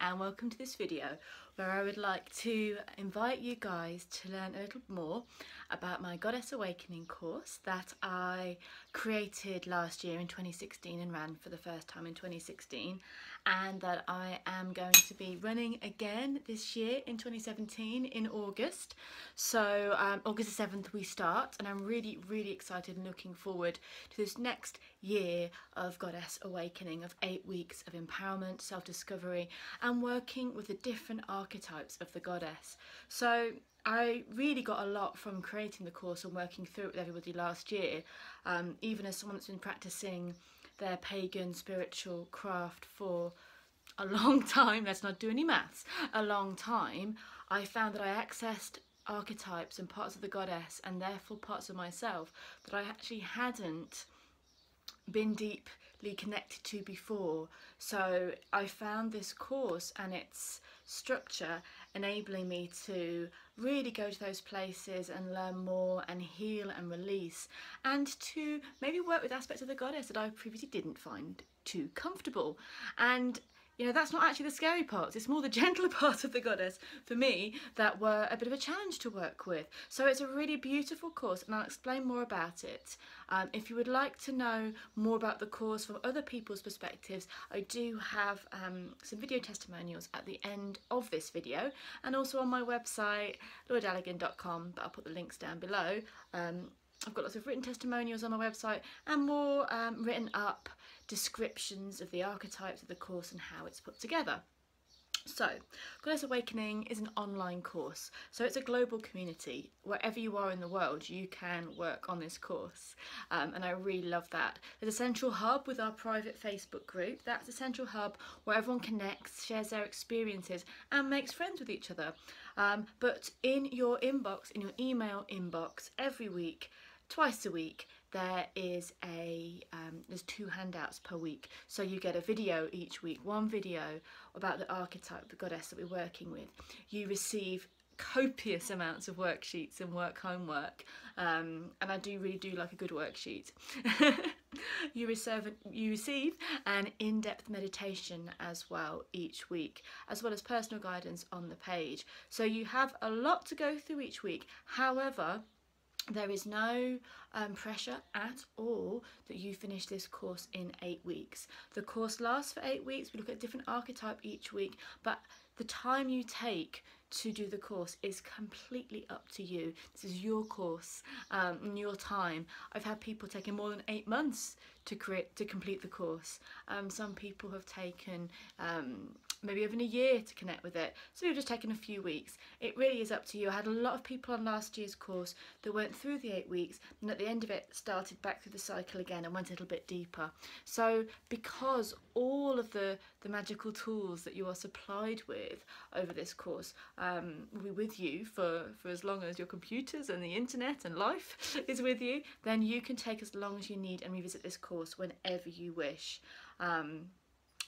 and welcome to this video where I would like to invite you guys to learn a little more about my Goddess Awakening course that I created last year in 2016 and ran for the first time in 2016 and that I am going to be running again this year in 2017 in August. So um, August the 7th we start and I'm really really excited and looking forward to this next year of Goddess Awakening of eight weeks of empowerment, self-discovery and working with the different archetypes of the goddess. So I really got a lot from creating the course and working through it with everybody last year, um, even as someone that's been practicing their pagan spiritual craft for a long time, let's not do any maths, a long time, I found that I accessed archetypes and parts of the goddess and therefore parts of myself that I actually hadn't been deeply connected to before. So I found this course and its structure enabling me to really go to those places and learn more and heal and release and to maybe work with aspects of the goddess that I previously didn't find too comfortable. And you know, that's not actually the scary parts. It's more the gentler parts of the goddess, for me, that were a bit of a challenge to work with. So it's a really beautiful course, and I'll explain more about it. Um, if you would like to know more about the course from other people's perspectives, I do have um, some video testimonials at the end of this video, and also on my website, lauradaligan.com, but I'll put the links down below. Um, I've got lots of written testimonials on my website and more um, written up descriptions of the archetypes of the course and how it's put together. So, Goddess Awakening is an online course, so it's a global community. Wherever you are in the world, you can work on this course, um, and I really love that. There's a central hub with our private Facebook group. That's a central hub where everyone connects, shares their experiences, and makes friends with each other. Um, but in your inbox, in your email inbox, every week, twice a week, there is a um, there's two handouts per week. So you get a video each week one video about the archetype the goddess that we're working with. You receive copious amounts of worksheets and work homework um, and I do really do like a good worksheet. You receive you receive an in-depth meditation as well each week as well as personal guidance on the page. So you have a lot to go through each week. However there is no um, pressure at all that you finish this course in eight weeks. The course lasts for eight weeks. We look at a different archetype each week, but the time you take to do the course is completely up to you. This is your course um, and your time. I've had people taking more than eight months to create to complete the course. Um, some people have taken um, maybe even a year to connect with it. So you're just taking a few weeks. It really is up to you. I had a lot of people on last year's course that went through the eight weeks and at the end of it started back through the cycle again and went a little bit deeper. So because all of the, the magical tools that you are supplied with over this course um, will be with you for, for as long as your computers and the internet and life is with you, then you can take as long as you need and revisit this course whenever you wish. Um,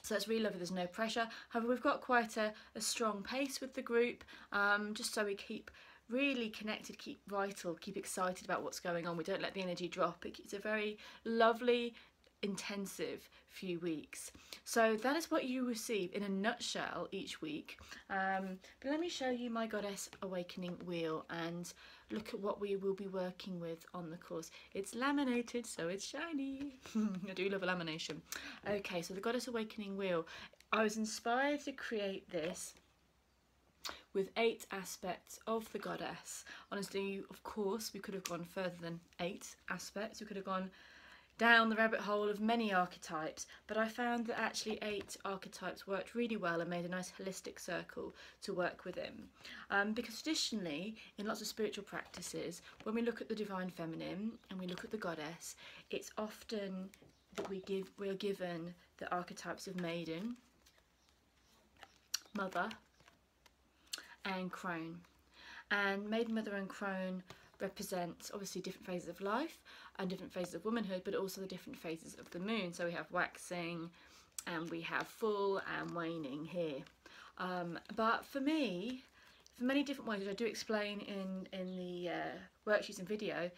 so that's really lovely, there's no pressure. However, we've got quite a, a strong pace with the group, um, just so we keep really connected, keep vital, keep excited about what's going on. We don't let the energy drop. It's a very lovely, intensive few weeks. So that is what you receive in a nutshell each week. Um, but let me show you my Goddess Awakening wheel and look at what we will be working with on the course. It's laminated, so it's shiny. I do love a lamination. Okay, so the Goddess Awakening wheel. I was inspired to create this with eight aspects of the goddess. Honestly, of course, we could have gone further than eight aspects. We could have gone down the rabbit hole of many archetypes, but I found that actually eight archetypes worked really well and made a nice holistic circle to work within. Um, because traditionally, in lots of spiritual practices, when we look at the divine feminine and we look at the goddess, it's often that we give we're given the archetypes of maiden, mother, and crone. And maiden, mother, and crone represent obviously different phases of life and different phases of womanhood, but also the different phases of the moon. So we have waxing and we have full and waning here. Um, but for me, for many different ways, which I do explain in, in the uh, worksheets and video,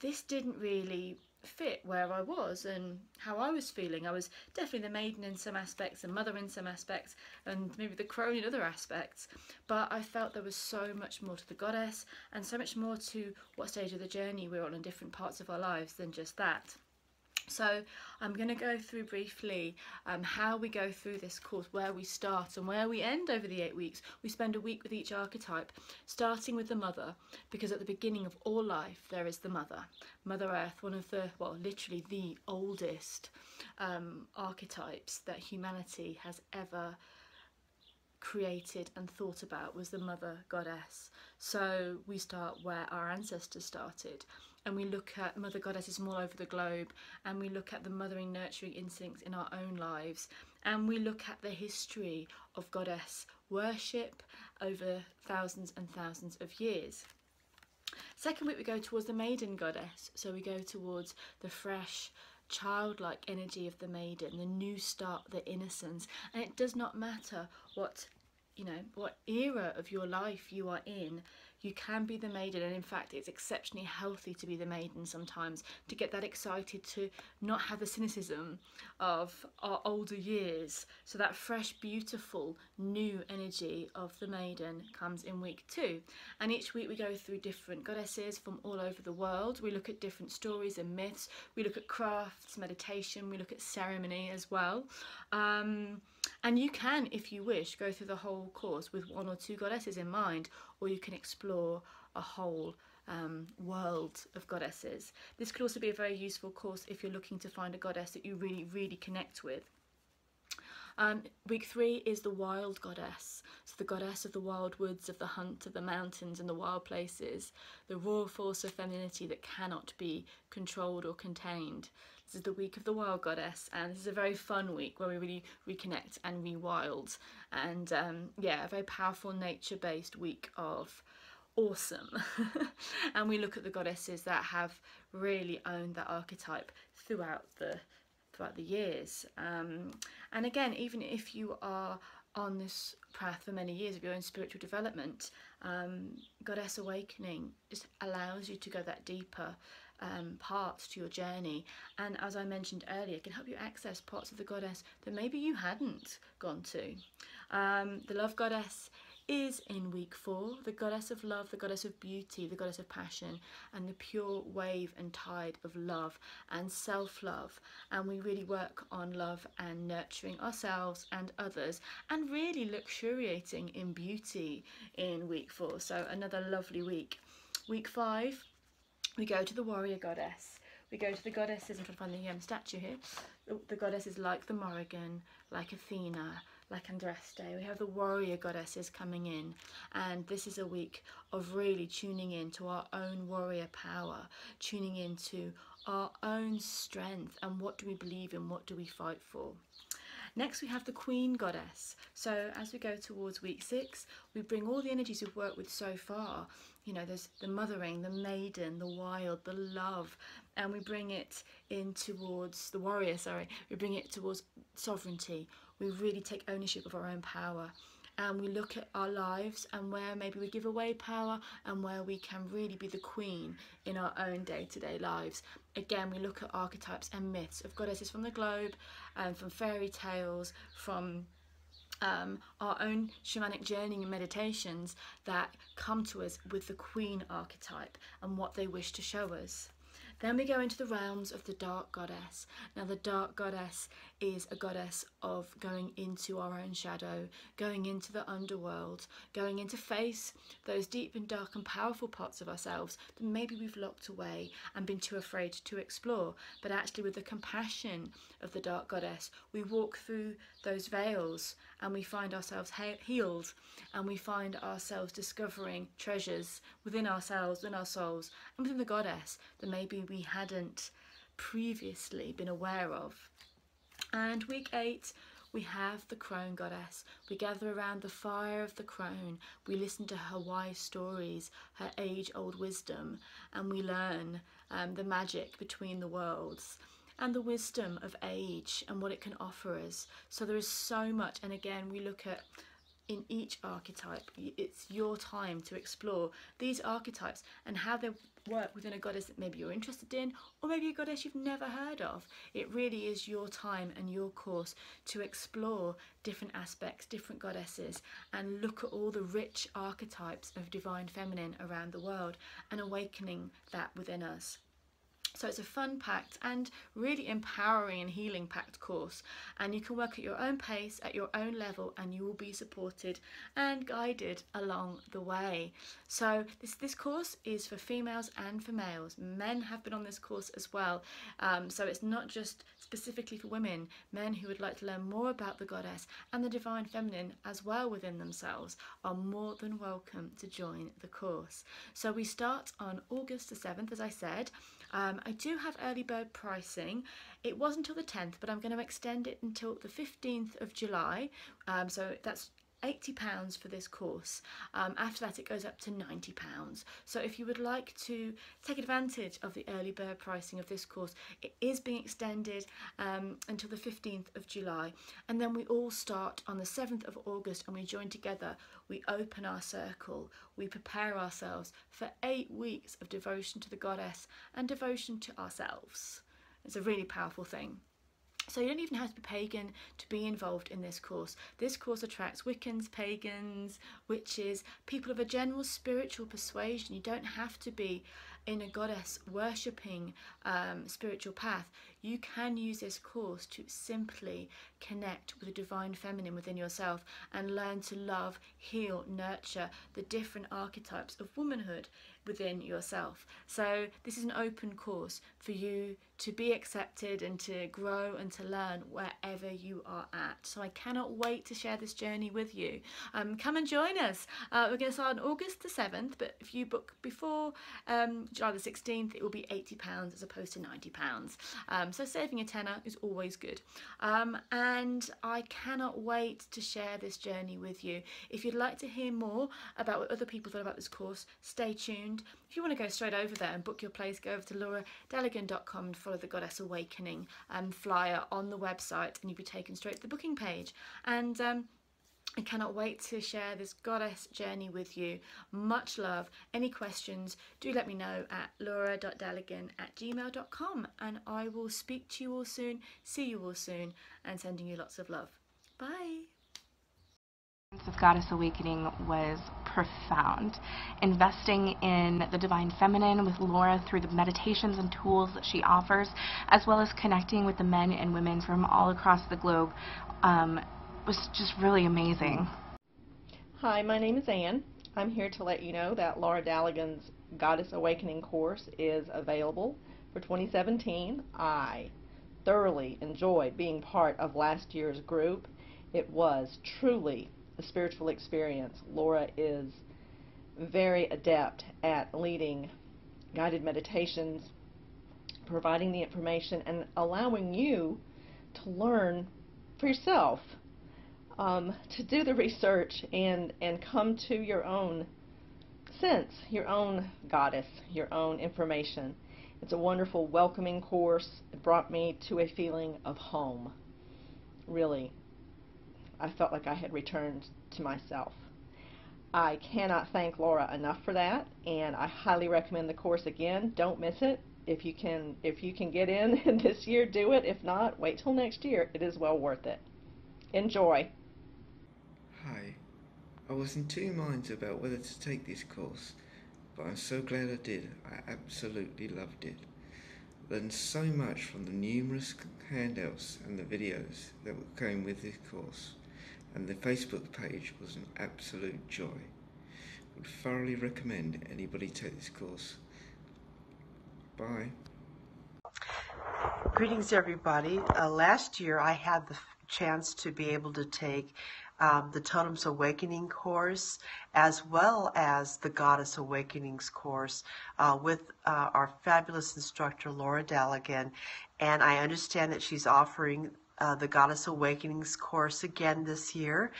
this didn't really fit where I was and how I was feeling. I was definitely the maiden in some aspects, the mother in some aspects, and maybe the crone in other aspects. But I felt there was so much more to the goddess and so much more to what stage of the journey we're on in different parts of our lives than just that. So I'm going to go through briefly um, how we go through this course, where we start and where we end over the eight weeks. We spend a week with each archetype, starting with the mother, because at the beginning of all life there is the mother. Mother Earth, one of the, well, literally the oldest um, archetypes that humanity has ever created and thought about was the mother goddess. So we start where our ancestors started and we look at mother goddesses from all over the globe and we look at the mothering nurturing instincts in our own lives and we look at the history of goddess worship over thousands and thousands of years. Second week we go towards the maiden goddess, so we go towards the fresh, childlike energy of the maiden, the new start, the innocence, and it does not matter what you know what era of your life you are in you can be the maiden and in fact it's exceptionally healthy to be the maiden sometimes to get that excited to not have the cynicism of our older years. So that fresh beautiful new energy of the maiden comes in week two. And each week we go through different goddesses from all over the world. We look at different stories and myths. We look at crafts meditation. We look at ceremony as well. Um, and you can, if you wish, go through the whole course with one or two goddesses in mind, or you can explore a whole um, world of goddesses. This could also be a very useful course if you're looking to find a goddess that you really, really connect with. Um, week three is the wild goddess, so the goddess of the wild woods, of the hunt, of the mountains and the wild places, the raw force of femininity that cannot be controlled or contained. This is the week of the wild goddess, and this is a very fun week where we really reconnect and rewild. And um, yeah, a very powerful nature based week of awesome. and we look at the goddesses that have really owned that archetype throughout the throughout the years. Um, and again, even if you are on this path for many years of your own spiritual development, um, Goddess Awakening just allows you to go that deeper um, parts to your journey. And as I mentioned earlier, can help you access parts of the goddess that maybe you hadn't gone to. Um, the love goddess is in week four the goddess of love, the goddess of beauty, the goddess of passion, and the pure wave and tide of love and self love. And we really work on love and nurturing ourselves and others, and really luxuriating in beauty in week four. So, another lovely week. Week five we go to the warrior goddess. We go to the goddesses, I'm trying to find the um, statue here. The, the goddesses like the Morrigan, like Athena, like Andraste. We have the warrior goddesses coming in, and this is a week of really tuning in to our own warrior power, tuning into our own strength and what do we believe in, what do we fight for. Next we have the Queen Goddess. So as we go towards week six, we bring all the energies we've worked with so far. You know, there's the mothering, the maiden, the wild, the love, and we bring it in towards the warrior, sorry, we bring it towards sovereignty. We really take ownership of our own power. And we look at our lives and where maybe we give away power and where we can really be the queen in our own day-to-day lives. Again we look at archetypes and myths of goddesses from the globe and from fairy tales from um, our own shamanic journey and meditations that come to us with the queen archetype and what they wish to show us. Then we go into the realms of the dark goddess. Now, the dark goddess is a goddess of going into our own shadow, going into the underworld, going into face those deep and dark and powerful parts of ourselves that maybe we've locked away and been too afraid to explore. But actually, with the compassion of the dark goddess, we walk through those veils and we find ourselves he healed and we find ourselves discovering treasures within ourselves, within our souls, and within the goddess that maybe we hadn't previously been aware of. And week eight, we have the crone goddess. We gather around the fire of the crone. We listen to her wise stories, her age old wisdom, and we learn um, the magic between the worlds and the wisdom of age and what it can offer us. So there is so much, and again, we look at in each archetype. It's your time to explore these archetypes and how they work within a goddess that maybe you're interested in or maybe a goddess you've never heard of. It really is your time and your course to explore different aspects, different goddesses and look at all the rich archetypes of divine feminine around the world and awakening that within us. So it's a fun packed and really empowering and healing packed course and you can work at your own pace, at your own level and you will be supported and guided along the way. So this, this course is for females and for males. Men have been on this course as well. Um, so it's not just specifically for women. Men who would like to learn more about the goddess and the divine feminine as well within themselves are more than welcome to join the course. So we start on August the 7th as I said um, I do have early bird pricing. It was until the 10th, but I'm going to extend it until the 15th of July. Um, so that's £80 for this course. Um, after that, it goes up to £90. So if you would like to take advantage of the early bird pricing of this course, it is being extended um, until the 15th of July. And then we all start on the 7th of August and we join together. We open our circle. We prepare ourselves for eight weeks of devotion to the goddess and devotion to ourselves. It's a really powerful thing. So you don't even have to be pagan to be involved in this course. This course attracts Wiccans, pagans, witches, people of a general spiritual persuasion. You don't have to be in a goddess worshipping um, spiritual path. You can use this course to simply connect with the divine feminine within yourself and learn to love, heal, nurture the different archetypes of womanhood within yourself. So this is an open course for you to be accepted and to grow and to learn wherever you are at. So I cannot wait to share this journey with you. Um, come and join us. Uh, we're going to start on August the 7th, but if you book before um, July the 16th, it will be £80 as opposed to £90. Um, so saving a tenner is always good. Um, and I cannot wait to share this journey with you. If you'd like to hear more about what other people thought about this course, stay tuned. If you want to go straight over there and book your place, go over to lauradaligan.com and follow the Goddess Awakening um, flyer on the website and you'll be taken straight to the booking page. And um, I cannot wait to share this goddess journey with you. Much love. Any questions, do let me know at laura.daligan at gmail.com and I will speak to you all soon, see you all soon, and sending you lots of love. Bye of Goddess Awakening was profound. Investing in the Divine Feminine with Laura through the meditations and tools that she offers, as well as connecting with the men and women from all across the globe, um, was just really amazing. Hi, my name is Anne. I'm here to let you know that Laura Daligan's Goddess Awakening course is available for 2017. I thoroughly enjoyed being part of last year's group. It was truly a spiritual experience. Laura is very adept at leading guided meditations, providing the information, and allowing you to learn for yourself, um, to do the research and, and come to your own sense, your own goddess, your own information. It's a wonderful, welcoming course. It brought me to a feeling of home, really. I felt like I had returned to myself. I cannot thank Laura enough for that, and I highly recommend the course again. Don't miss it. If you can, if you can get in this year, do it. If not, wait till next year. It is well worth it. Enjoy. Hi. I was in two minds about whether to take this course, but I'm so glad I did. I absolutely loved it. Learned so much from the numerous handouts and the videos that came with this course and the Facebook page was an absolute joy. Would thoroughly recommend anybody take this course. Bye. Greetings, everybody. Uh, last year, I had the chance to be able to take um, the Totems Awakening course as well as the Goddess Awakenings course uh, with uh, our fabulous instructor, Laura Daligan. And I understand that she's offering uh, the Goddess Awakenings course again this year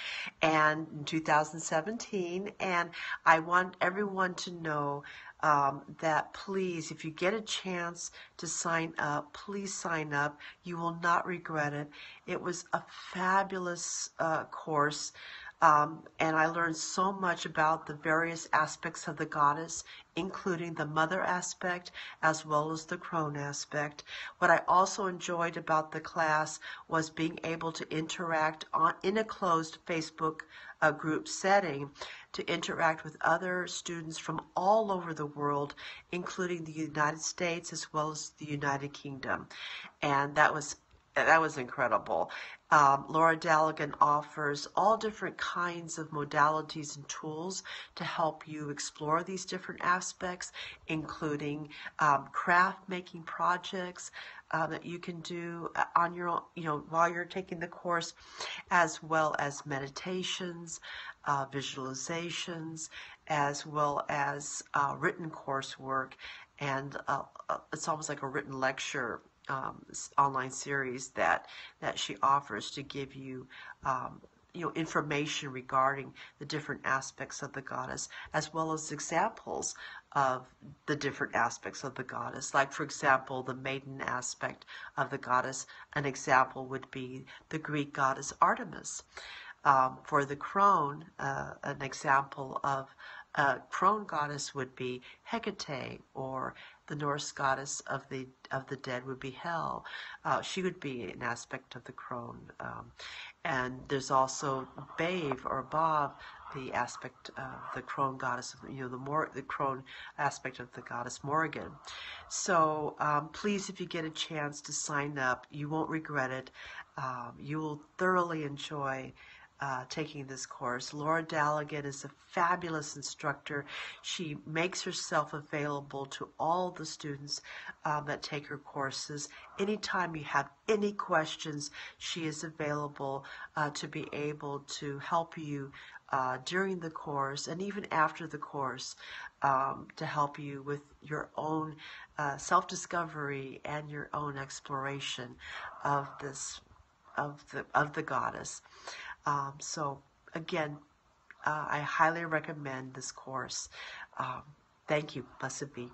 and in 2017. And I want everyone to know um, that please, if you get a chance to sign up, please sign up. You will not regret it. It was a fabulous uh, course. Um, and I learned so much about the various aspects of the goddess, including the mother aspect as well as the crone aspect. What I also enjoyed about the class was being able to interact on, in a closed Facebook uh, group setting to interact with other students from all over the world, including the United States as well as the United Kingdom. And that was that was incredible. Um, Laura Daligan offers all different kinds of modalities and tools to help you explore these different aspects, including um, craft making projects uh, that you can do uh, on your own, you know, while you're taking the course, as well as meditations, uh, visualizations, as well as uh, written coursework, and uh, uh, it's almost like a written lecture um, online series that that she offers to give you um, you know information regarding the different aspects of the goddess as well as examples of the different aspects of the goddess. Like for example the maiden aspect of the goddess an example would be the greek goddess artemis. Um, for the crone uh, an example of a crone goddess would be hecate or the Norse goddess of the of the dead would be Hel. Uh, she would be an aspect of the crone. Um, and there's also Bave or Bob, the aspect of the crone goddess, you know, the more the crone aspect of the goddess Morrigan. So um, please, if you get a chance to sign up, you won't regret it. Um, you will thoroughly enjoy uh, taking this course. Laura Daligan is a fabulous instructor. She makes herself available to all the students um, that take her courses. Anytime you have any questions, she is available uh, to be able to help you uh, during the course and even after the course um, to help you with your own uh, self-discovery and your own exploration of this of the of the goddess. Um, so again, uh, I highly recommend this course. Um, thank you. Blessed be.